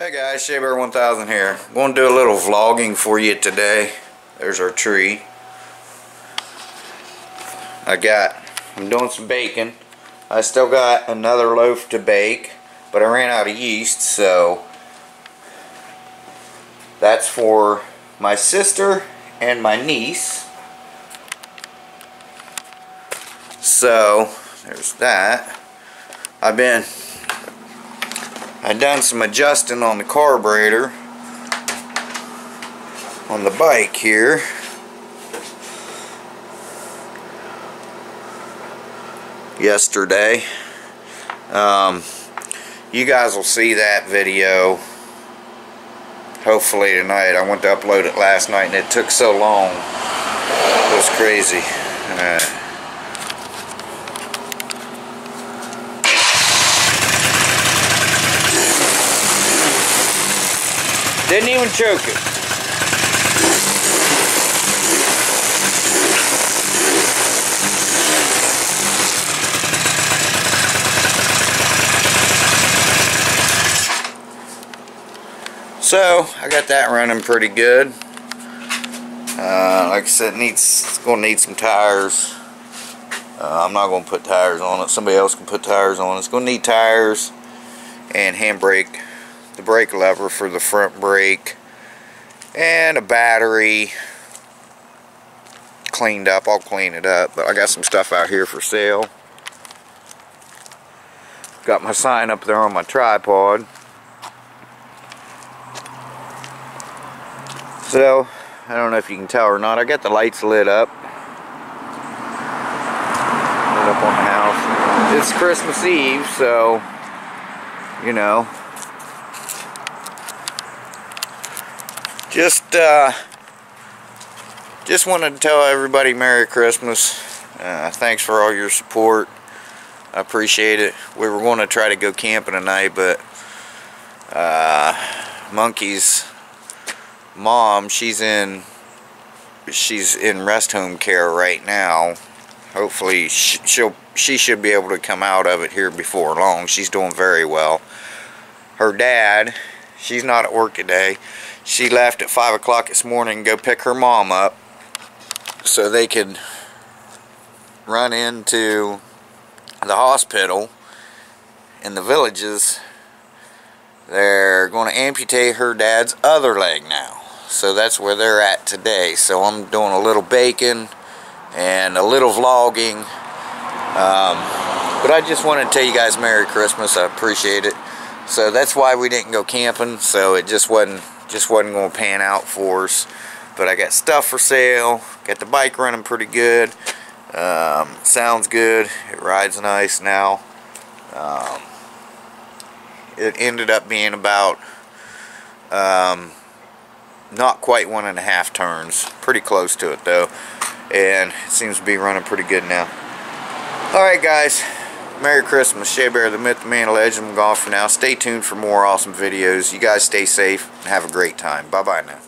Hey guys, Shabear 1000 here. I'm going to do a little vlogging for you today. There's our tree. I got, I'm doing some baking. I still got another loaf to bake, but I ran out of yeast, so that's for my sister and my niece. So, there's that. I've been I done some adjusting on the carburetor on the bike here. Yesterday. Um, you guys will see that video hopefully tonight. I went to upload it last night and it took so long. It was crazy. Uh, Didn't even choke it. So, I got that running pretty good. Uh, like I said, it needs, it's going to need some tires. Uh, I'm not going to put tires on it. Somebody else can put tires on it. It's going to need tires and handbrake the brake lever for the front brake and a battery cleaned up. I'll clean it up but I got some stuff out here for sale. Got my sign up there on my tripod. So I don't know if you can tell or not I got the lights lit up. Lit up on the house. It's Christmas Eve so you know just uh, just wanted to tell everybody Merry Christmas. Uh, thanks for all your support. I appreciate it. We were going to try to go camping tonight but uh, Monkey's mom she's in she's in rest home care right now. Hopefully she'll she should be able to come out of it here before long. She's doing very well. Her dad she's not at work today. She left at 5 o'clock this morning go pick her mom up so they could run into the hospital in the villages. They're going to amputate her dad's other leg now. So that's where they're at today. So I'm doing a little baking and a little vlogging. Um, but I just want to tell you guys Merry Christmas. I appreciate it so that's why we didn't go camping so it just wasn't just wasn't going to pan out for us. But I got stuff for sale. Got the bike running pretty good. Um, sounds good. It rides nice now. Um, it ended up being about um, not quite one and a half turns. Pretty close to it though. And it seems to be running pretty good now. Alright guys. Merry Christmas, Shabear, the Myth, the Man, the Legend. I'm gone for now. Stay tuned for more awesome videos. You guys stay safe and have a great time. Bye-bye now.